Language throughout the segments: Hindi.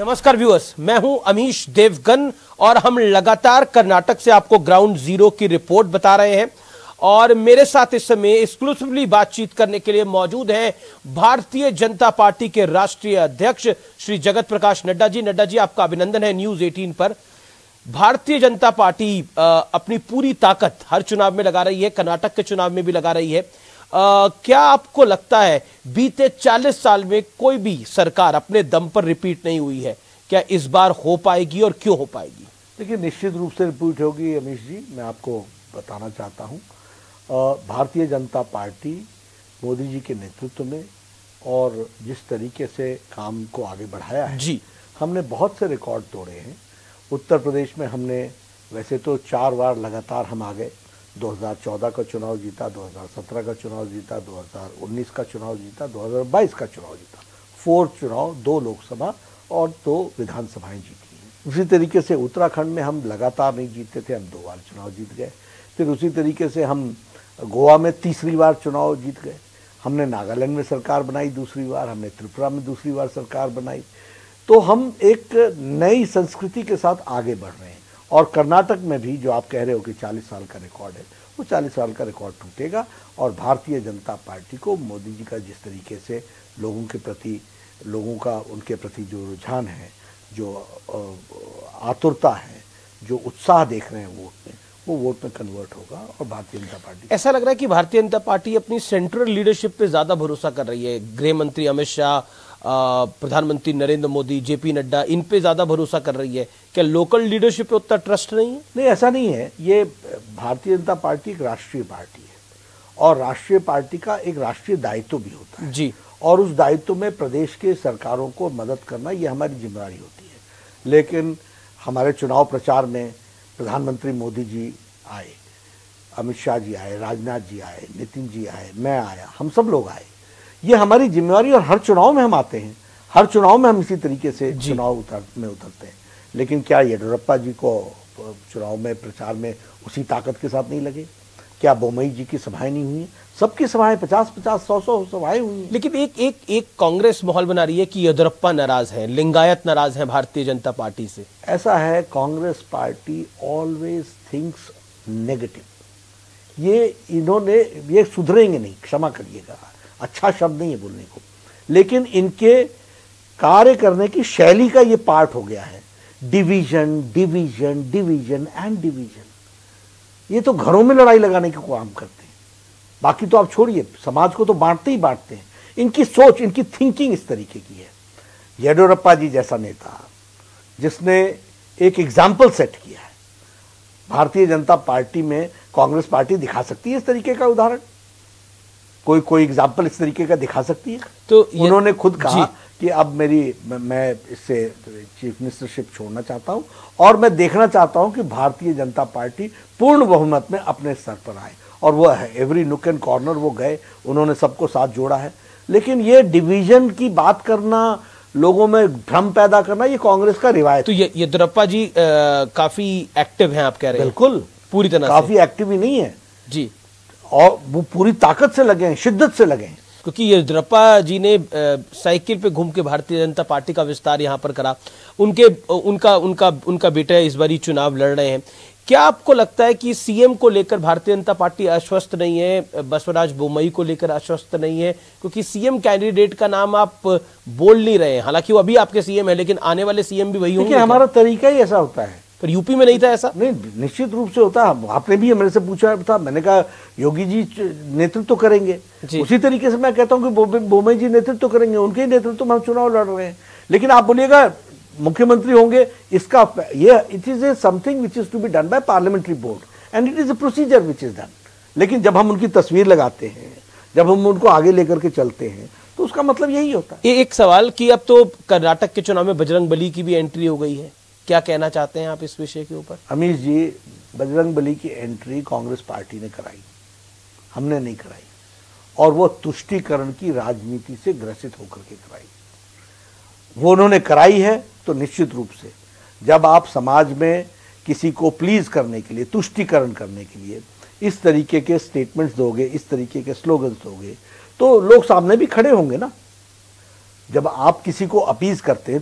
नमस्कार व्यूअर्स मैं हूँ अमीश देवगन और हम लगातार कर्नाटक से आपको ग्राउंड ज़ीरो की रिपोर्ट बता रहे हैं और मेरे साथ इस समय एक्सक्लूसिवली बातचीत करने के लिए मौजूद हैं भारतीय जनता पार्टी के राष्ट्रीय अध्यक्ष श्री जगत प्रकाश नड्डा जी। नड्डा जी, आपका अभिनंदन है न्यूज़ 18 पर। भारतीय जनता पार्टी अपनी पूरी ताकत हर चुनाव में लगा रही है, कर्नाटक के चुनाव में भी लगा रही है। आ, क्या आपको लगता है बीते 40 साल में कोई भी सरकार अपने दम पर रिपीट नहीं हुई है? क्या इस बार हो पाएगी और क्यों हो पाएगी? देखिए निश्चित रूप से रिपीट होगी अमीश जी मैं आपको बताना चाहता हूँ। भारतीय जनता पार्टी मोदी जी के नेतृत्व में और जिस तरीके से काम को आगे बढ़ाया है जी। हमने बहुत से रिकॉर्ड तोड़े हैं। उत्तर प्रदेश में हमने वैसे तो चार बार लगातार हम आ गए 2014 का चुनाव जीता 2017 का चुनाव जीता 2019 का चुनाव जीता 2022 का चुनाव जीता। फोर चुनाव, दो लोकसभा और दो विधानसभाएँ जीती हैं। उसी तरीके से उत्तराखंड में हम लगातार नहीं जीते थे, हम दो बार चुनाव जीत गए। फिर उसी तरीके से हम गोवा में तीसरी बार चुनाव जीत गए। हमने नागालैंड में सरकार बनाई दूसरी बार, हमने त्रिपुरा में दूसरी बार सरकार बनाई। तो हम एक नई संस्कृति के साथ आगे बढ़ रहे हैं। और कर्नाटक में भी जो आप कह रहे हो कि 40 साल का रिकॉर्ड है, वो 40 साल का रिकॉर्ड टूटेगा और भारतीय जनता पार्टी को मोदी जी का जिस तरीके से लोगों के प्रति, लोगों का उनके प्रति जो रुझान है, जो आतुरता है, जो उत्साह देख रहे हैं वोट में, वो वोट में कन्वर्ट होगा और भारतीय जनता पार्टी ऐसा लग रहा है कि भारतीय जनता पार्टी अपनी सेंट्रल लीडरशिप पे ज़्यादा भरोसा कर रही है। गृह मंत्री अमित शाह प्रधानमंत्री नरेंद्र मोदी जेपी नड्डा इन पे ज़्यादा भरोसा कर रही है। क्या लोकल लीडरशिप पे उतना ट्रस्ट नहीं है? नहीं ऐसा नहीं है। ये भारतीय जनता पार्टी एक राष्ट्रीय पार्टी है। और राष्ट्रीय पार्टी का एक राष्ट्रीय दायित्व भी होता है। जी। और उस दायित्व में प्रदेश के सरकारों को मदद करना ये हमारी ज़िम्मेदारी होती है। लेकिन हमारे चुनाव प्रचार में प्रधानमंत्री मोदी जी आए अमित शाह जी आए राजनाथ जी आए नितिन जी आए मैं आया हम सब लोग आए। ये हमारी जिम्मेवारी और हर चुनाव में हम आते हैं। हर चुनाव में हम इसी तरीके से चुनाव उतर में उतरते हैं। लेकिन क्या येडियुरप्पा जी को चुनाव में प्रचार में उसी ताकत के साथ नहीं लगे? क्या बोमई जी की सभाएँ नहीं हुई? सबकी सभाएँ पचास पचास सौ सौ सभाएँ हुई लेकिन एक एक एक कांग्रेस माहौल बना रही है कि येदुरप्पा नाराज़ है लिंगायत नाराज़ है भारतीय जनता पार्टी से। ऐसा है Congress party always thinks negative ये इन्होंने ये सुधरेंगे नहीं क्षमा करिएगा। अच्छा शब्द नहीं है बोलने को। लेकिन इनके कार्य करने की शैली का ये पार्ट हो गया है। Division division division and division ये तो घरों में लड़ाई लगाने का काम करते हैं। बाकी तो आप छोड़िए, समाज को तो बांटते ही बांटते हैं। इनकी सोच, इनकी थिंकिंग इस तरीके की है। येडियुरप्पा जी जैसा नेता, जिसने एक एग्ज़ाम्पल सेट किया है। भारतीय जनता पार्टी में कांग्रेस पार्टी दिखा सकती है इस तरीके का उदाहरण। कोई कोई एग्ज़ाम्पल इस तरीके का दिखा सकती है? तो उन्होंने खुद कहा कि अब मेरी मैं इससे चीफ मिनिस्टरशिप छोड़ना चाहता हूँ और मैं देखना चाहता हूँ कि भारतीय जनता पार्टी पूर्ण बहुमत में अपने स्तर पर आए। और वो है एवरी नुक एंड कॉर्नर वो गए उन्होंने सबको साथ जोड़ा है। लेकिन ये डिवीज़न की बात करना लोगों में भ्रम पैदा करना ये कांग्रेस का रिवायत तो ये येदुरप्पा जी आ, काफ़ी एक्टिव हैं आप कह रहे हैं। बिल्कुल। पूरी तरह काफ़ी एक्टिव ही नहीं है। जी। और वो पूरी ताकत से लगे हैं शिद्दत से लगे हैं। क्योंकि ये द्रपा जी ने साइकिल पे घूम के भारतीय जनता पार्टी का विस्तार यहाँ पर करा। उनके उनका उनका उनका बेटा इस बारी चुनाव लड़ रहे हैं। क्या आपको लगता है कि सीएम को लेकर भारतीय जनता पार्टी आश्वस्त नहीं है? बसवराज बोमई को लेकर आश्वस्त नहीं है? क्योंकि सीएम कैंडिडेट का नाम आप बोल नहीं रहे हैं। हालाँकि वो अभी आपके सीएम है लेकिन आने वाले सीएम भी वही होंगे हमारा तरीका ही ऐसा होता है। पर यूपी में नहीं था ऐसा? नहीं निश्चित रूप से होता। आपने भी मेरे से पूछा था। मैंने कहा योगी जी नेतृत्व तो करेंगे। उसी तरीके से मैं कहता हूँ कि बोमई जी नेतृत्व तो करेंगे। उनके ही नेतृत्व तो में हम चुनाव लड़ रहे हैं। लेकिन आप बोलिएगा मुख्यमंत्री होंगे इसका ये it is a something which is to be done by parliamentary board and it is a procedure which is done लेकिन जब हम उनकी तस्वीर लगाते हैं जब हम उनको आगे लेकर के चलते हैं तो उसका मतलब यही होता है। एक सवाल कि अब तो कर्नाटक के चुनाव में बजरंग बली की भी एंट्री हो गई है। क्या कहना चाहते हैं आप इस विषय के ऊपर? अमीश जी, बजरंग बली की एंट्री कांग्रेस पार्टी ने कराई। हमने नहीं कराई। और वो तुष्टिकरण की राजनीति से ग्रसित होकर के कराई। वो उन्होंने कराई है तो निश्चित रूप से, जब आप समाज में किसी को प्लीज़ करने के लिए, तुष्टिकरण करने के लिए इस तरीके के स्टेटमेंट्स दोगे, इस तरीके के स्लोगन्स दोगे तो लोग सामने भी खड़े होंगे ना। जब आप किसी को अपीज करते हैं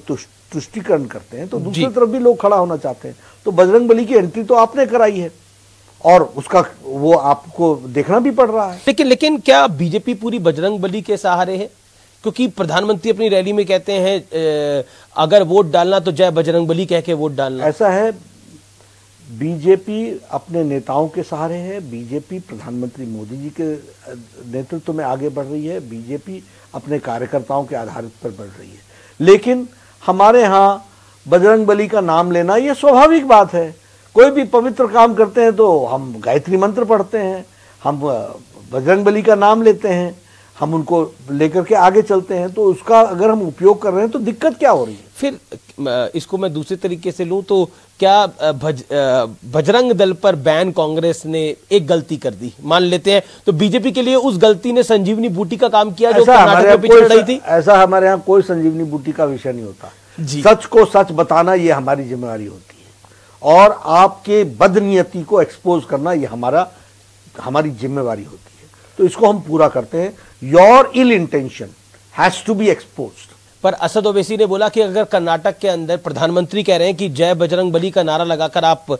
तुष्टिकरण करते हैं तो दूसरी तरफ़ भी लोग खड़ा होना चाहते हैं। तो बजरंग बली की एंट्री तो आपने कराई है। और उसका वो आपको देखना भी पड़ रहा है। लेकिन लेकिन क्या बीजेपी पूरी बजरंग बली के सहारे है? क्योंकि प्रधानमंत्री अपनी रैली में कहते हैं अगर वोट डालना तो जय बजरंग बली कह के वोट डालना। ऐसा है बीजेपी अपने नेताओं के सहारे है बीजेपी प्रधानमंत्री मोदी जी के नेतृत्व में आगे बढ़ रही है बीजेपी अपने कार्यकर्ताओं के आधार पर बढ़ रही है। लेकिन हमारे यहाँ बजरंग बली का नाम लेना ये स्वाभाविक बात है। कोई भी पवित्र काम करते हैं तो हम गायत्री मंत्र पढ़ते हैं, हम बजरंग बली का नाम लेते हैं। हम उनको लेकर के आगे चलते हैं तो उसका अगर हम उपयोग कर रहे हैं तो दिक्कत क्या हो रही है? फिर इसको मैं दूसरे तरीके से लूँ तो क्या भज, बजरंग दल पर बैन कांग्रेस ने एक गलती कर दी? मान लेते हैं तो बीजेपी के लिए उस गलती ने संजीवनी बूटी का काम किया जो कर्नाटक यहाँ में पिछड़ रही कोई थी। ऐसा हमारे यहाँ कोई संजीवनी बूटी का विषय नहीं होता। सच को सच बताना ये हमारी जिम्मेवारी होती है। और आपके बदनीयति को एक्सपोज करना ये हमारा हमारी जिम्मेवारी होती है। तो इसको हम पूरा करते हैं। Your ill intention has to be expose पर असद ओवैसी ने बोला कि अगर कर्नाटक के अंदर प्रधानमंत्री कह रहे हैं कि जय बजरंग बली का नारा लगाकर आप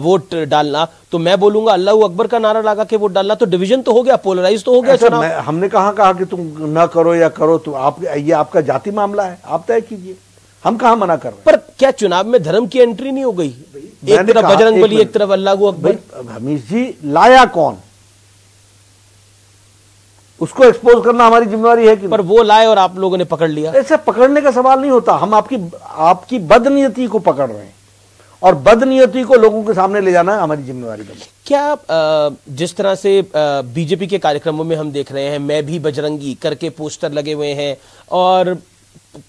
वोट डालना तो मैं बोलूँगा अल्लाह अकबर का नारा लगा के वोट डालना तो डिवीज़न तो हो गया पोलराइज तो हो गया ऐसा चुनाव. हमने कहा कहा कि तुम ना करो या करो तो आप ये आपका जाति मामला है आप तय कीजिए। हम कहा मना कर रहे हैं? पर क्या चुनाव में धर्म की एंट्री नहीं हो गई? एक तरफ़ बजरंग बली एक तरफ़ अल्लाह अकबर। हमीश जी लाया कौन? उसको एक्सपोज करना हमारी जिम्मेवारी है कि पर वो लाए और आप लोगों ने पकड़ लिया। ऐसे पकड़ने का सवाल नहीं होता। हम आपकी आपकी बदनीयति को पकड़ रहे हैं और बदनीयति को लोगों के सामने ले जाना हमारी जिम्मेवारी बनी क्या जिस तरह से बीजेपी के कार्यक्रमों में हम देख रहे हैं मैं भी बजरंगी करके पोस्टर लगे हुए हैं और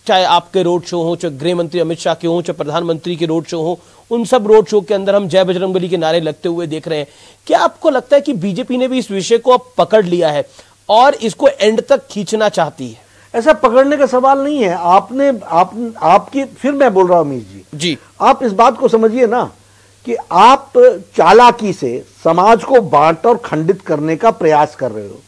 चाहे आपके रोड शो हो चाहे गृह मंत्री अमित शाह के हो चाहे प्रधानमंत्री के रोड शो हो उन सब रोड शो के अंदर हम जय बजरंगबली के नारे लगते हुए देख रहे हैं। क्या आपको लगता है कि बीजेपी ने भी इस विषय को अब पकड़ लिया है? और इसको एंड तक खींचना चाहती है। ऐसा पकड़ने का सवाल नहीं है। आपने आप आपकी फिर मैं बोल रहा हूँ अमीश जी। जी। आप इस बात को समझिए ना कि आप चालाकी से समाज को बांट और खंडित करने का प्रयास कर रहे हो।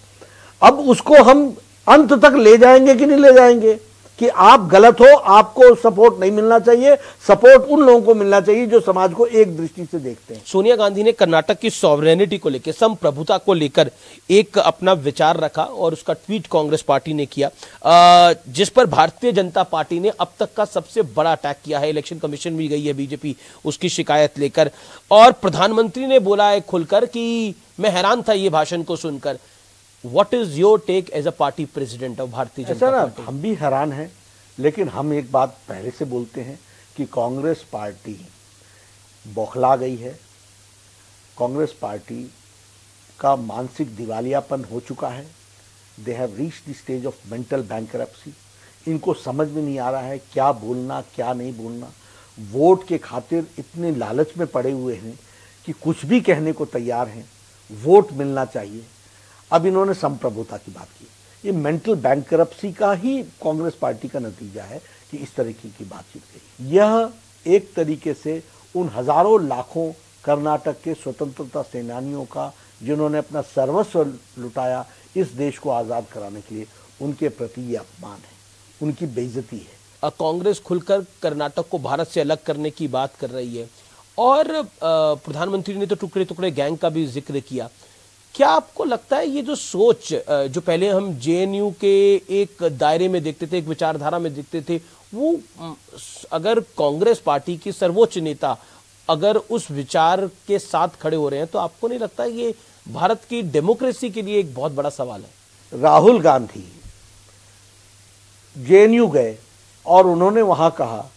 अब उसको हम अंत तक ले जाएँगे कि नहीं ले जाएँगे? कि आप गलत हो, आपको सपोर्ट नहीं मिलना चाहिए। सपोर्ट उन लोगों को मिलना चाहिए जो समाज को एक दृष्टि से देखते हैं। सोनिया गांधी ने कर्नाटक की सॉवरेनिटी को लेकर, संप्रभुता को लेकर एक अपना विचार रखा और उसका ट्वीट कांग्रेस पार्टी ने किया। जिस पर भारतीय जनता पार्टी ने अब तक का सबसे बड़ा अटैक किया है। इलेक्शन कमीशन भी गई है बीजेपी उसकी शिकायत लेकर। और प्रधानमंत्री ने बोला है खुलकर कि मैं हैरान था ये भाषण को सुनकर। What is your take as a party president of Bharatiya Janata ना पार्टी हम भी हैरान हैं लेकिन हम एक बात पहले से बोलते हैं कि कांग्रेस पार्टी बौखला गई है। कांग्रेस पार्टी का मानसिक दिवालियापन हो चुका है। They have reach the stage of mental bankruptcy इनको समझ में नहीं आ रहा है क्या बोलना क्या नहीं बोलना। वोट के खातिर इतने लालच में पड़े हुए हैं कि कुछ भी कहने को तैयार हैं वोट मिलना चाहिए। अब इन्होंने संप्रभुता की बात की। ये मेंटल बैंकरप्सी का ही कांग्रेस पार्टी का नतीजा है कि इस तरीके की बातचीत गई यह एक तरीके से उन हज़ारों लाखों कर्नाटक के स्वतंत्रता सेनानियों का, जिन्होंने अपना सर्वस्व लुटाया इस देश को आज़ाद कराने के लिए, उनके प्रति ये अपमान है। उनकी बेइज्जती है। कांग्रेस खुलकर कर्नाटक को भारत से अलग करने की बात कर रही है। और प्रधानमंत्री ने तो टुकड़े टुकड़े गैंग का भी ज़िक्र किया। क्या आपको लगता है ये जो सोच जो पहले हम जेएनयू के एक दायरे में देखते थे, एक विचारधारा में देखते थे, वो अगर कांग्रेस पार्टी की सर्वोच्च नेता अगर उस विचार के साथ खड़े हो रहे हैं तो आपको नहीं लगता ये भारत की डेमोक्रेसी के लिए एक बहुत बड़ा सवाल है? राहुल गांधी जेएनयू गए और उन्होंने वहाँ कहा,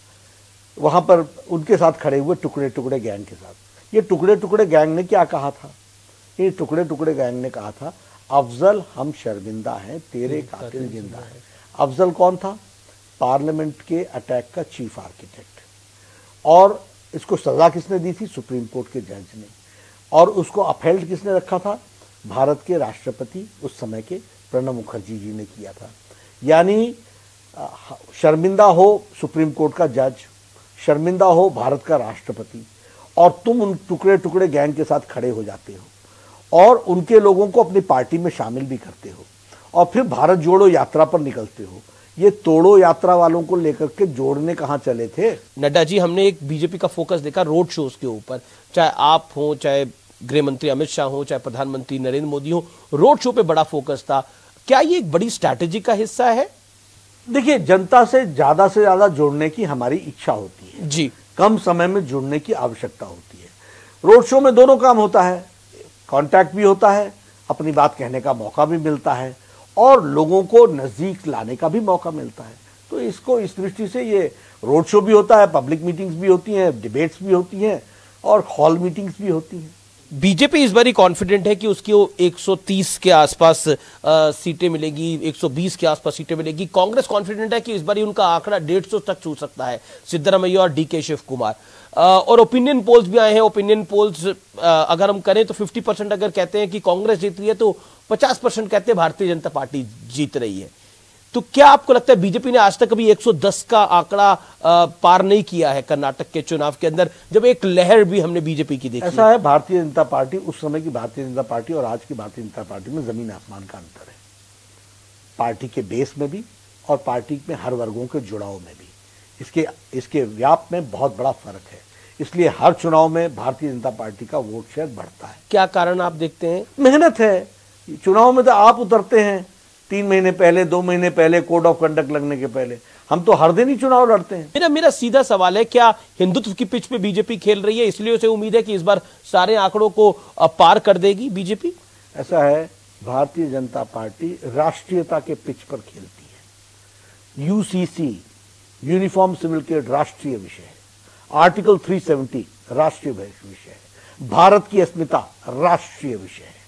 वहाँ पर उनके साथ खड़े हुए टुकड़े टुकड़े गैंग के साथ। ये टुकड़े टुकड़े गैंग ने क्या कहा था? ये टुकड़े टुकड़े गैंग ने कहा था अफजल हम शर्मिंदा हैं तेरे कातिल ज़िंदा है। अफजल कौन था? पार्लियामेंट के अटैक का चीफ आर्किटेक्ट। और इसको सजा किसने दी थी? सुप्रीम कोर्ट के जज ने। और उसको अपहेल्ड किसने रखा था? भारत के राष्ट्रपति उस समय के प्रणब मुखर्जी जी ने किया था। यानी शर्मिंदा हो सुप्रीम कोर्ट का जज शर्मिंदा हो भारत का राष्ट्रपति और तुम उन टुकड़े टुकड़े गैंग के साथ खड़े हो जाते हो। और उनके लोगों को अपनी पार्टी में शामिल भी करते हो। और फिर भारत जोड़ो यात्रा पर निकलते हो। ये तोड़ो यात्रा वालों को लेकर के जोड़ने कहाँ चले थे? नड्डा जी हमने एक बीजेपी का फोकस देखा रोड शोज़ के ऊपर। चाहे आप हो चाहे गृह मंत्री अमित शाह हो चाहे प्रधानमंत्री नरेंद्र मोदी हो रोड शो पे बड़ा फोकस था। क्या ये एक बड़ी स्ट्रैटेजी का हिस्सा है? देखिए जनता से ज़्यादा से ज़्यादा जोड़ने की हमारी इच्छा होती है। जी। कम समय में जुड़ने की आवश्यकता होती है। रोड शो में दोनों काम होता है। कांटेक्ट भी होता है, अपनी बात कहने का मौका भी मिलता है और लोगों को नज़दीक लाने का भी मौका मिलता है। तो इसको इस दृष्टि से ये रोड शो भी होता है पब्लिक मीटिंग्स भी होती हैं डिबेट्स भी होती हैं और हॉल मीटिंग्स भी होती हैं। बीजेपी इस बार ही कॉन्फिडेंट है कि उसकी वो 130 के आसपास सीटें मिलेगी 120 के आसपास सीटें मिलेगी। कांग्रेस कॉन्फिडेंट है कि इस बार ही उनका आंकड़ा 150 तक छू सकता है सिद्धरामैया और डी के शिव कुमार और ओपिनियन पोल्स भी आए हैं। ओपिनियन पोल्स अगर हम करें तो 50 परसेंट अगर कहते हैं कि कांग्रेस जीत रही है तो 50 परसेंट कहते हैं भारतीय जनता पार्टी जीत रही है। तो क्या आपको लगता है बीजेपी ने आज तक कभी 110 का आंकड़ा पार नहीं किया है कर्नाटक के चुनाव के अंदर जब एक लहर भी हमने बीजेपी की देखी? ऐसा है भारतीय जनता पार्टी उस समय की भारतीय जनता पार्टी और आज की भारतीय जनता पार्टी में ज़मीन आसमान का अंतर है। पार्टी के बेस में भी और पार्टी में हर वर्गों के जुड़ाव में भी। इसके इसके व्याप में बहुत बड़ा फ़र्क है। इसलिए हर चुनाव में भारतीय जनता पार्टी का वोट शेयर बढ़ता है। क्या कारण आप देखते हैं? मेहनत है। चुनाव में तो आप उतरते हैं। तीन महीने पहले दो महीने पहले कोड ऑफ़ कंडक्ट लगने के पहले। हम तो हर दिन ही चुनाव लड़ते हैं। मेरा मेरा सीधा सवाल है क्या हिंदुत्व की पिच पे बीजेपी खेल रही है? इसलिए उसे उम्मीद है कि इस बार सारे आंकड़ों को पार कर देगी बीजेपी। ऐसा है भारतीय जनता पार्टी राष्ट्रीयता के पिच पर खेलती है। यूसीसी यूनिफॉर्म सिविल कोड राष्ट्रीय विषय है। आर्टिकल 370 राष्ट्रीय विषय है। भारत की अस्मिता राष्ट्रीय विषय है।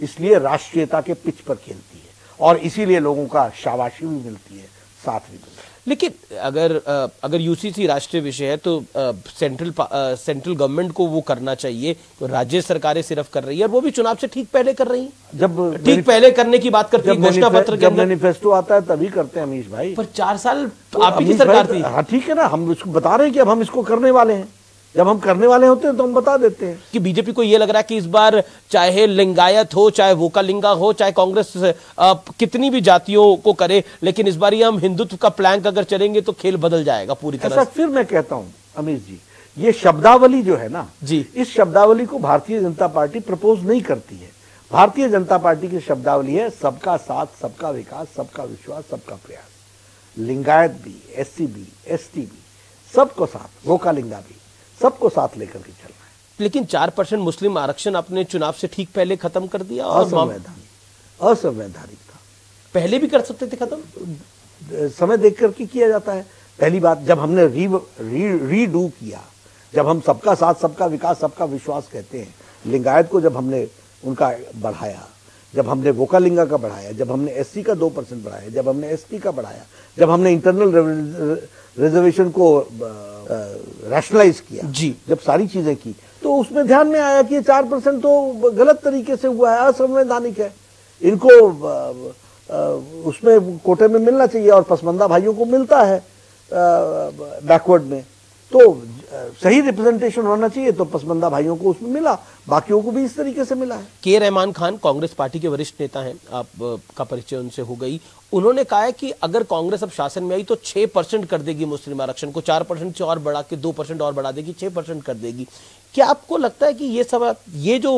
इसलिए राष्ट्रीयता के पिच पर खेलती है। और इसीलिए लोगों का शाबाशी भी मिलती है साथ भी मिलती है। लेकिन अगर अगर यूसीसी राष्ट्रीय विषय है तो सेंट्रल सेंट्रल गवर्नमेंट को वो करना चाहिए तो राज्य सरकारें सिर्फ़ कर रही है और वो भी चुनाव से ठीक पहले कर रही है। जब ठीक पहले करने की बात करते हैं घोषणा पत्र जब मैनिफेस्टो आता है तभी करते हैं अमीश भाई। पर चार साल तो आप ही की सरकार थी। हाँ ठीक है ना हम इसको बता रहे हैं कि अब हम इसको करने वाले हैं। जब हम करने वाले होते हैं तो हम बता देते हैं। कि बीजेपी को यह लग रहा है कि इस बार चाहे लिंगायत हो चाहे वोका लिंगा हो चाहे कांग्रेस कितनी भी जातियों को करे लेकिन इस बार ये हम हिंदुत्व का प्लान अगर चलेंगे तो खेल बदल जाएगा पूरी तरह फिर मैं कहता हूँ अमित जी ये शब्दावली जो है ना जी। इस शब्दावली को भारतीय जनता पार्टी प्रपोज नहीं करती है। भारतीय जनता पार्टी की शब्दावली है सबका साथ सबका विकास सबका विश्वास सबका प्रयास। लिंगायत भी एससी भी एसटी भी सबको साथ वोका लिंगा भी। सबको साथ लेकर के चलना है। लेकिन चार परसेंट मुस्लिम आरक्षण अपने चुनाव से ठीक पहले खत्म कर दिया और असंवैधानिक असंवैधानिक था। पहले भी कर सकते थे खत्म? समय देख करके किया जाता है। पहली बात जब हमने री री किया जब हम सबका साथ सबका विकास सबका विश्वास कहते हैं लिंगायत को जब हमने उनका बढ़ाया जब हमने वोकालिंगा का बढ़ाया जब हमने एससी का दो परसेंट बढ़ाया जब हमने एसटी का बढ़ाया जब हमने इंटरनल रिजर्वेशन को रैशनलाइज किया। जी। जब सारी चीज़ें की तो उसमें ध्यान में आया कि चार परसेंट तो गलत तरीके से हुआ है असंवैधानिक है। इनको उसमें कोटे में मिलना चाहिए और पसमंदा भाइयों को मिलता है बैकवर्ड में। तो सही रिप्रेजेंटेशन होना चाहिए तो पसमंदा भाइयों को उसमें मिला बाकियों को भी इस तरीके से मिला है। के रहमान खान कांग्रेस पार्टी के वरिष्ठ नेता हैं आप का परिचय उनसे हो गई। उन्होंने कहा है कि अगर कांग्रेस अब शासन में आई तो छह परसेंट कर देगी मुस्लिम आरक्षण को चार परसेंट से और बढ़ा के दो परसेंट और बढ़ा देगी छह परसेंट कर देगी। क्या आपको लगता है कि ये सब ये जो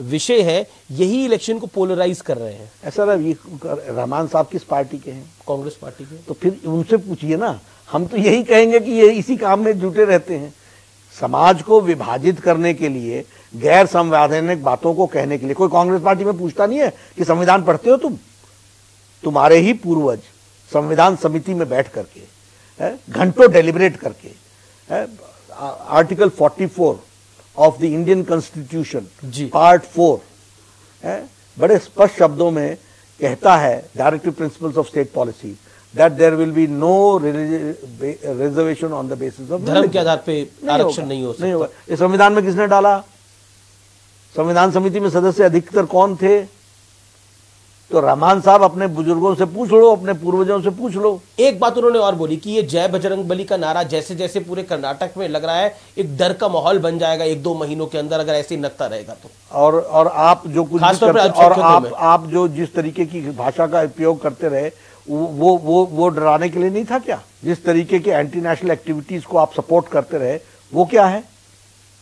विषय है यही इलेक्शन को पोलराइज कर रहे हैं? ऐसा रहमान साहब किस पार्टी के हैं? कांग्रेस पार्टी के। तो फिर उनसे पूछिए ना हम तो यही कहेंगे कि ये इसी काम में जुटे रहते हैं। समाज को विभाजित करने के लिए गैर संवैधानिक बातों को कहने के लिए कोई कांग्रेस पार्टी में पूछता नहीं है कि संविधान पढ़ते हो तुम? तुम्हारे ही पूर्वज संविधान समिति में बैठ करके घंटों डेलिब्रेट करके article 44 of the Indian constitution part four बड़े स्पष्ट शब्दों में कहता है directive principles of state policy that there will be no reservation on the basis of धर्म के आधार पे आरक्षण नहीं हो सकता। नहीं होगा। इस संविधान में किसने डाला? संविधान समिति में सदस्य अधिकतर कौन थे? तो रहमान साहब अपने बुज़ुर्गों से पूछ लो अपने पूर्वजों से पूछ लो। एक बात उन्होंने और बोली कि ये जय बजरंग बली का नारा जैसे जैसे पूरे कर्नाटक में लग रहा है एक डर का माहौल बन जाएगा एक दो महीनों के अंदर अगर ऐसे नकता रहेगा तो। और और आप जो कुछ और आप आप जो जिस तरीके की भाषा का उपयोग करते रहे वो वो वो डराने के लिए नहीं था क्या? जिस तरीके के एंटी नेशनल एक्टिविटीज़ को आप सपोर्ट करते रहे, वो क्या है?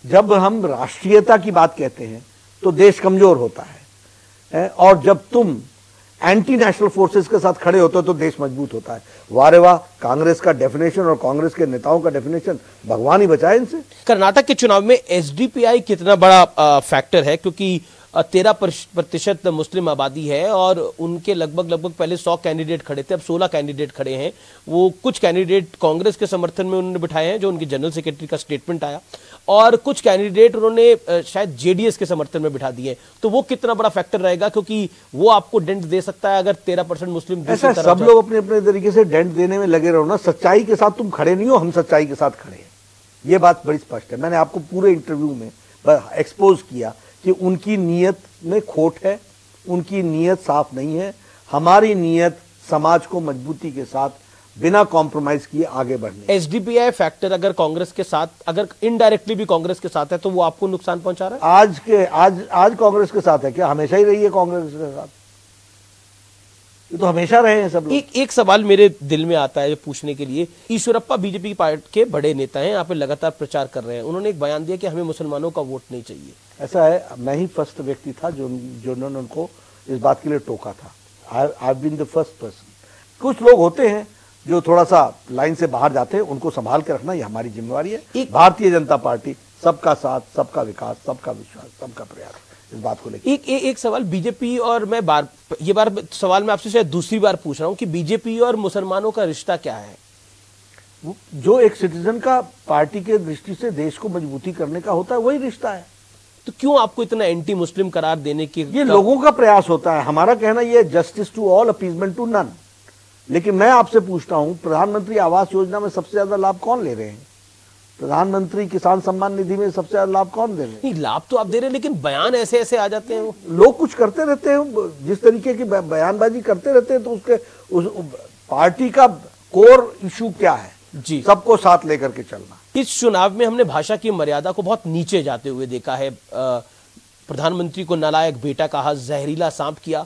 जब हम राष्ट्रीयता की बात कहते हैं तो देश कमज़ोर होता है? और जब तुम एंटी नेशनल फोर्सेस के साथ खड़े होते हो तो देश मज़बूत होता है। वारे वाह, कांग्रेस का डेफिनेशन और कांग्रेस के नेताओं का डेफिनेशन भगवान ही बचाए इनसे। कर्नाटक के चुनाव में एसडीपीआई कितना बड़ा फैक्टर है? क्योंकि तेरह प्रतिशत मुस्लिम आबादी है और उनके लगभग लगभग पहले सौ कैंडिडेट खड़े थे अब सोलह कैंडिडेट खड़े हैं। वो कुछ कैंडिडेट कांग्रेस के समर्थन में उन्होंने बिठाए हैं जो उनके जनरल सेक्रेटरी का स्टेटमेंट आया। और कुछ कैंडिडेट उन्होंने शायद जेडीएस के समर्थन में बिठा दिए। तो वो कितना बड़ा फैक्टर रहेगा? क्योंकि वो आपको डेंट दे सकता है अगर तेरह परसेंट मुस्लिम ऐसा सब लोग अपने अपने तरीके से डेंट देने में लगे रहो ना। सच्चाई के साथ तुम खड़े नहीं हो हम सच्चाई के साथ खड़े हैं। ये बात बड़ी स्पष्ट है। मैंने आपको पूरे इंटरव्यू में एक्सपोज किया। कि उनकी नीयत में खोट है उनकी नीयत साफ़ नहीं है हमारी नीयत समाज को मजबूती के साथ बिना कॉम्प्रोमाइज किए आगे बढ़ने। S D P I factor अगर कांग्रेस के साथ अगर इनडायरेक्टली भी कांग्रेस के साथ है तो वो आपको नुकसान पहुँचा रहा है? आज के आज आज कांग्रेस के साथ है क्या? हमेशा ही रही है कांग्रेस के साथ? ये तो हमेशा रहे हैं सब लोग। एक एक सवाल मेरे दिल में आता है पूछने के लिए। ईश्वरप्पा बीजेपी पार्टी के बड़े नेता हैं यहाँ पे लगातार प्रचार कर रहे हैं। उन्होंने एक बयान दिया कि हमें मुसलमानों का वोट नहीं चाहिए। ऐसा है मैं ही फ़र्स्ट व्यक्ति था जो जो उन्होंने उनको इस बात के लिए टोका था। I been the first person कुछ लोग होते हैं जो थोड़ा सा लाइन से बाहर जाते हैं उनको संभाल के रखना ये हमारी जिम्मेवारी है। भारतीय जनता पार्टी सबका साथ सबका विकास सबका विश्वास सबका प्रयास। इस बात को लेकर। एक एक, एक सवाल बीजेपी और मैं बार ये बार सवाल मैं आपसे शायद दूसरी बार पूछ रहा हूँ कि बीजेपी और मुसलमानों का रिश्ता क्या है? जो एक सिटीजन का पार्टी के दृष्टि से देश को मजबूती करने का होता है वही रिश्ता है। तो क्यों आपको इतना एंटी मुस्लिम करार देने की ये लोगों का प्रयास होता है। हमारा कहना ये justice to all appeasement to none लेकिन मैं आपसे पूछता हूँ प्रधानमंत्री आवास योजना में सबसे ज़्यादा लाभ कौन ले रहे हैं? प्रधानमंत्री किसान सम्मान निधि में सबसे ज़्यादा लाभ कौन दे रहे हैं? लाभ तो आप दे रहे हैं लेकिन बयान ऐसे ऐसे आ जाते हैं लोग कुछ करते रहते हैं जिस तरीके की बयानबाजी करते रहते हैं तो उसके उस पार्टी का कोर इशू क्या है? जी। सबको साथ लेकर के चलना। इस चुनाव में हमने भाषा की मर्यादा को बहुत नीचे जाते हुए देखा है। प्रधानमंत्री को नालायक बेटा कहा जहरीला सांप किया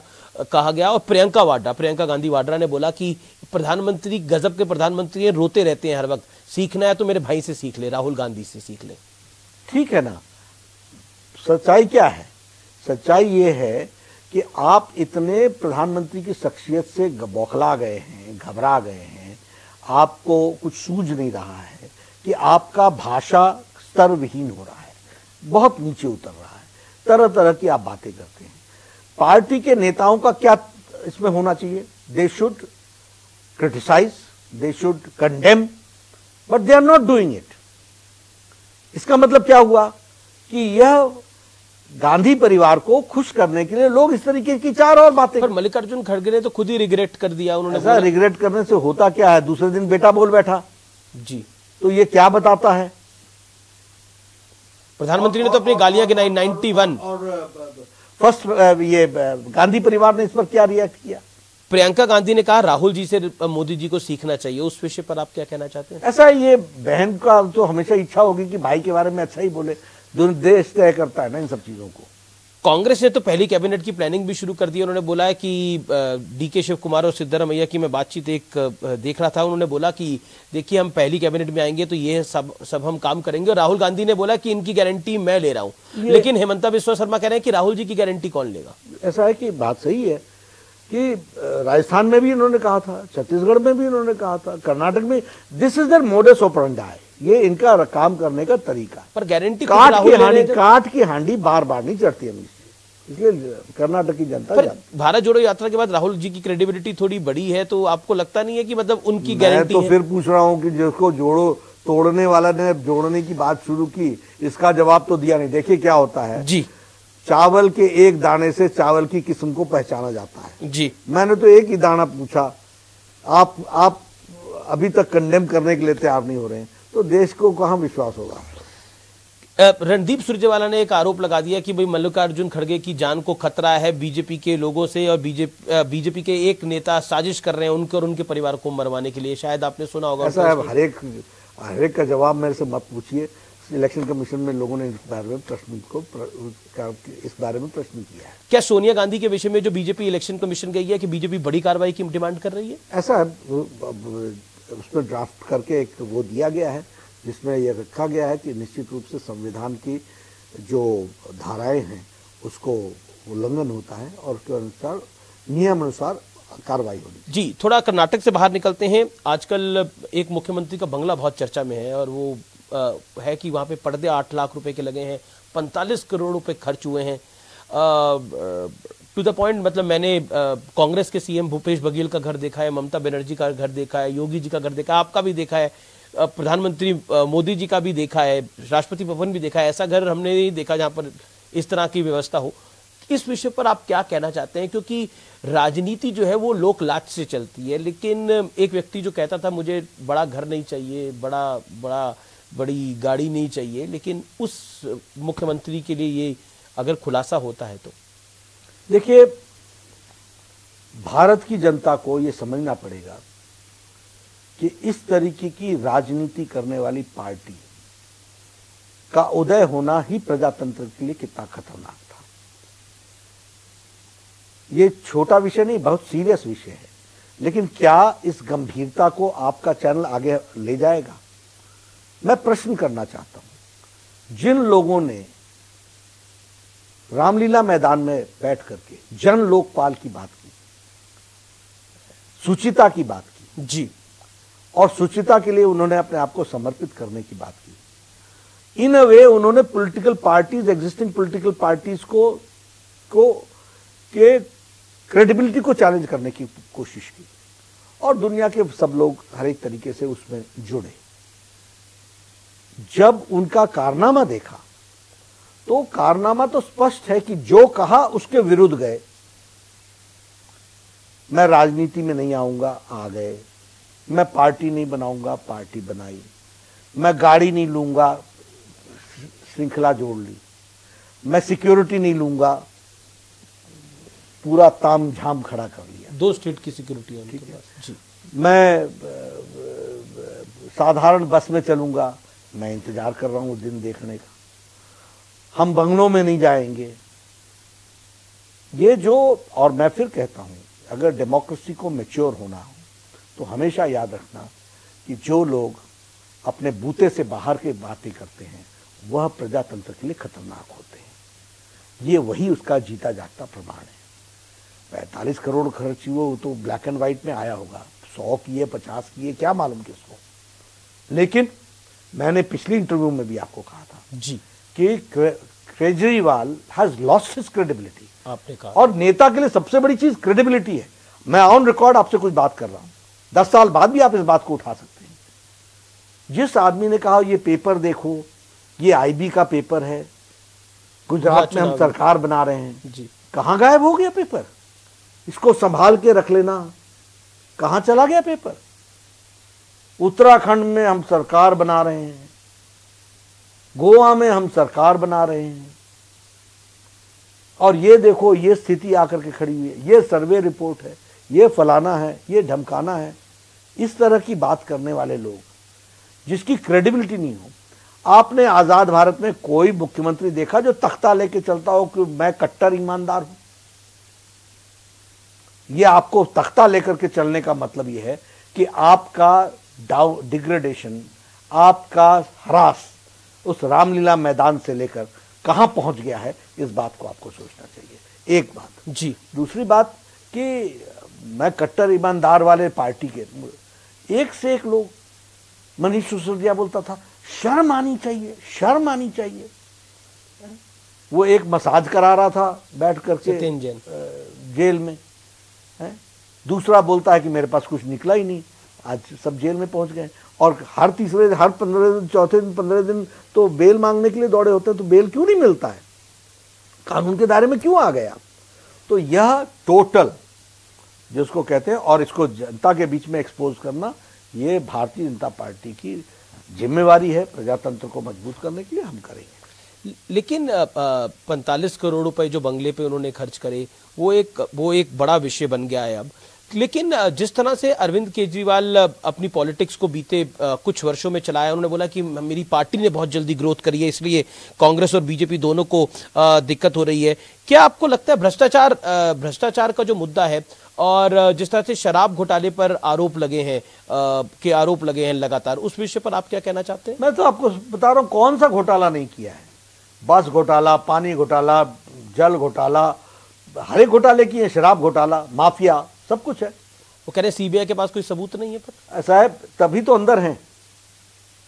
कहा गया और प्रियंका वाड्रा प्रियंका गांधी वाड्रा ने बोला कि प्रधानमंत्री गजब के प्रधानमंत्री हैं, रोते रहते हैं हर वक्त। सीखना है तो मेरे भाई से सीख ले, राहुल गांधी से सीख ले। ठीक है ना? सच्चाई क्या है? सच्चाई ये है कि आप इतने प्रधानमंत्री की शख्सियत से बौखला गए हैं, घबरा गए हैं, आपको कुछ सूझ नहीं रहा है कि आपका भाषा स्तर विहीन हो रहा है, बहुत नीचे उतर रहा है तरह तरह की आप बातें करते हैं। पार्टी के नेताओं का क्या इसमें होना चाहिए? They should criticise they should condemn but they are not doing it इसका मतलब क्या हुआ कि यह गांधी परिवार को खुश करने के लिए लोग इस तरीके की चार और बातें पर मल्लिकार्जुन खड़गे ने तो खुद ही रिग्रेट कर दिया उन्होंने ऐसा रिग्रेट करने से होता क्या है दूसरे दिन बेटा बोल बैठा जी तो ये क्या बताता है प्रधानमंत्री ने तो अपनी गालियाँ गिनाई 91 और फ़र्स्ट ये गांधी परिवार ने इस पर क्या रिएक्ट किया प्रियंका गांधी ने कहा राहुल जी से मोदी जी को सीखना चाहिए। उस विषय पर आप क्या कहना चाहते हैं? ऐसा ये बहन का तो हमेशा इच्छा होगी कि भाई के बारे में अच्छा ही बोले। जो देश तय करता है ना इन सब चीज़ों को। कांग्रेस ने तो पहली कैबिनेट की प्लानिंग भी शुरू कर दी। उन्होंने बोला है कि डी के शिव कुमार और सिद्धारमैया की मैं बातचीत एक देख रहा था। उन्होंने बोला कि देखिए हम पहली कैबिनेट में आएँगे तो ये सब सब हम काम करेंगे। और राहुल गांधी ने बोला कि इनकी गारंटी मैं ले रहा हूँ। लेकिन हेमंता बिस्वा शर्मा कह रहे हैं कि राहुल जी की गारंटी कौन लेगा? ऐसा है कि बात सही है। कि राजस्थान में भी इन्होंने कहा था छत्तीसगढ़ में भी इन्होंने कहा था कर्नाटक में this is their modus operandi ये इनका काम करने का तरीका। पर गारंटी काट की हांडी काट की हांडी बार बार नहीं चढ़ती से इसलिए कर्नाटक की जनता भारत जोड़ो यात्रा के बाद राहुल जी की क्रेडिबिलिटी थोड़ी बड़ी है तो आपको लगता नहीं है कि मतलब उनकी गारंटी तो फिर पूछ रहा हूँ कि जिसको जोड़ो तोड़ने वाला ने जोड़ने की बात शुरू की इसका जवाब तो दिया नहीं। देखिए क्या होता है। जी। चावल के एक दाने से चावल की किस्म को पहचाना जाता है। जी। मैंने तो एक ही दाना पूछा आप आप अभी तक कंडेम करने के लिए तैयार नहीं हो रहे हैं तो देश को कहाँ विश्वास होगा? रणदीप सुरजेवाला ने एक आरोप लगा दिया कि भाई मल्लिकार्जुन खड़गे की जान को खतरा है बीजेपी के लोगों से और बीजेपी बीजेपी के एक नेता साजिश कर रहे हैं उनके और उनके परिवार को मरवाने के लिए। शायद आपने सुना होगा ऐसा है हर एक हर एक का जवाब मेरे से मत पूछिए। इलेक्शन कमीशन में लोगों ने इस बारे में प्रश्न को प्र, का- इस बारे में प्रश्न किया है। क्या सोनिया गांधी के विषय में जो बीजेपी इलेक्शन कमीशन गई है कि बीजेपी बड़ी कार्रवाई की डिमांड कर रही है? ऐसा उसमें ड्राफ्ट करके एक वो दिया गया है जिसमें यह रखा गया है कि निश्चित रूप से संविधान की जो धाराएँ हैं उसको उल्लंघन होता है और उसके अनुसार नियम अनुसार कार्रवाई होनी जी थोड़ा कर्नाटक से बाहर निकलते हैं। आजकल एक मुख्यमंत्री का बंगला बहुत चर्चा में है और वो है कि वहाँ पे पर्दे आठ लाख रुपए के लगे हैं, पैंतालीस करोड़ रुपए खर्च हुए हैं। टू द पॉइंट मतलब मैंने कांग्रेस के सीएम भूपेश बघेल का घर देखा है, ममता बनर्जी का घर देखा है, योगी जी का घर देखा है, आपका भी देखा है प्रधानमंत्री मोदी जी का भी देखा है, राष्ट्रपति भवन भी देखा है, ऐसा घर हमने नहीं देखा जहाँ पर इस तरह की व्यवस्था हो। इस विषय पर आप क्या कहना चाहते हैं? क्योंकि राजनीति जो है वो लोक लाच से चलती है, लेकिन एक व्यक्ति जो कहता था मुझे बड़ा घर नहीं चाहिए, बड़ा बड़ा बड़ी गाड़ी नहीं चाहिए, लेकिन उस मुख्यमंत्री के लिए ये अगर खुलासा होता है तो। देखिए, भारत की जनता को ये समझना पड़ेगा कि इस तरीके की राजनीति करने वाली पार्टी का उदय होना ही प्रजातंत्र के लिए कितना खतरनाक था। ये छोटा विषय नहीं, बहुत सीरियस विषय है, लेकिन क्या इस गंभीरता को आपका चैनल आगे ले जाएगा? मैं प्रश्न करना चाहता हूँ। जिन लोगों ने रामलीला मैदान में बैठ करके जन लोकपाल की बात की सुचिता की बात की जी। और सुचिता के लिए उन्होंने अपने आप को समर्पित करने की बात की इन अ वे उन्होंने political parties existing political parties को को के क्रेडिबिलिटी को चैलेंज करने की कोशिश की और दुनिया के सब लोग हर एक तरीके से उसमें जुड़े। जब उनका कारनामा देखा तो कारनामा तो स्पष्ट है कि जो कहा उसके विरुद्ध गए। मैं राजनीति में नहीं आऊँगा आ गए। मैं पार्टी नहीं बनाऊँगा पार्टी बनाई। मैं गाड़ी नहीं लूँगा श्रृंखला जोड़ ली। मैं सिक्योरिटी नहीं लूँगा पूरा ताम झाम खड़ा कर लिया। दो स्टेट की सिक्योरिटी है मैं साधारण बस में चलूँगा मैं इंतज़ार कर रहा हूँ उस दिन देखने का। हम बंगलों में नहीं जाएँगे। ये जो, और मैं फिर कहता हूँ, अगर डेमोक्रेसी को मेच्योर होना हो तो हमेशा याद रखना कि जो लोग अपने बूते से बाहर के बातें करते हैं, वह प्रजातंत्र के लिए खतरनाक होते हैं। ये वही उसका जीता जागता प्रमाण है। पैंतालीस करोड़ खर्च हुए, वो तो ब्लैक एंड व्हाइट में आया होगा। सौ किए, पचास किए, क्या मालूम किसको। लेकिन मैंने पिछली इंटरव्यू में भी आपको कहा था जी। कि Kejriwal has lost his credibility आपने कहा। और नेता के लिए सबसे बड़ी चीज़ क्रेडिबिलिटी है। मैं ऑन रिकॉर्ड आपसे कुछ बात कर रहा हूँ। दस साल बाद भी आप इस बात को उठा सकते हैं। जिस आदमी ने कहा ये पेपर देखो ये आईबी का पेपर है। गुजरात में हम सरकार बना रहे हैं। जी। कहाँ गायब हो गया पेपर इसको संभाल के रख लेना। कहाँ चला गया पेपर उत्तराखंड में हम सरकार बना रहे हैं, गोवा में हम सरकार बना रहे हैं। और ये देखो, ये स्थिति आकर के खड़ी हुई है। ये सर्वे रिपोर्ट है, ये फलाना है, ये ढमकाना है। इस तरह की बात करने वाले लोग, जिसकी क्रेडिबिलिटी नहीं हो। आपने आज़ाद भारत में कोई मुख्यमंत्री देखा जो तख्ता लेके चलता हो कि मैं कट्टर ईमानदार हूँ? ये आपको तख्ता लेकर के चलने का मतलब यह है कि आपका डाउ डिग्रेडेशन आपका ह्रास उस रामलीला मैदान से लेकर कहाँ पहुँच गया है इस बात को आपको सोचना चाहिए। एक बात। जी। दूसरी बात कि मैं कट्टर ईमानदार वाले पार्टी के एक से एक लोग मनीष सिसोदिया बोलता था शर्म आनी चाहिए शर्म आनी चाहिए। वो एक मसाज करा रहा था बैठ करके जेल में है। दूसरा बोलता है कि मेरे पास कुछ निकला ही नहीं। आज सब जेल में पहुँच गए। और हर तीसरे, हर पंद्रह दिन चौथे दिन, पंद्रह दिन तो बेल मांगने के लिए दौड़े होते हैं तो बेल क्यों नहीं मिलता है? कानून के दायरे में क्यों आ आप? तो यह टोटल जिसको कहते हैं, और इसको जनता के बीच में एक्सपोज करना, ये भारतीय जनता पार्टी की जिम्मेवारी है, प्रजातंत्र को मज़बूत करने के लिए हम करेंगे। लेकिन पैंतालीस करोड़ रुपए जो बंगले पे उन्होंने खर्च करे, वो एक वो एक बड़ा विषय बन गया है अब। लेकिन जिस तरह से अरविंद केजरीवाल अपनी पॉलिटिक्स को बीते कुछ वर्षों में चलाया, उन्होंने बोला कि मेरी पार्टी ने बहुत जल्दी ग्रोथ करी है, इसलिए कांग्रेस और बीजेपी दोनों को दिक्कत हो रही है। क्या आपको लगता है भ्रष्टाचार भ्रष्टाचार का जो मुद्दा है और जिस तरह से शराब घोटाले पर आरोप लगे हैं के आरोप लगे हैं लगातार, उस विषय पर आप क्या कहना चाहते हैं? मैं तो आपको बता रहा हूँ कौन सा घोटाला नहीं किया है? बस घोटाला, पानी घोटाला, जल घोटाला, हर घोटाले किए शराब घोटाला, माफिया सब कुछ है। वो कह रहे हैं सीबीआई के पास कोई सबूत नहीं है पर। है तभी तो अंदर हैं।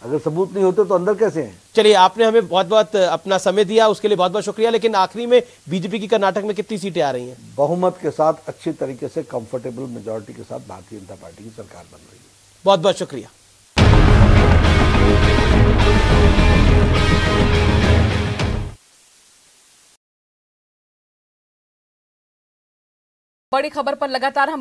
अगर सबूत नहीं होते तो अंदर कैसे हैं? चलिए आपने हमें बहुत बहुत अपना समय दिया उसके लिए बहुत बहुत शुक्रिया लेकिन आखिरी में बीजेपी की कर्नाटक में कितनी सीटें आ रही हैं? बहुमत के साथ अच्छे तरीके से कंफर्टेबल मेजोरिटी के साथ भारतीय जनता पार्टी की सरकार बन रही है। बहुत बहुत शुक्रिया। बड़ी खबर पर लगातार हम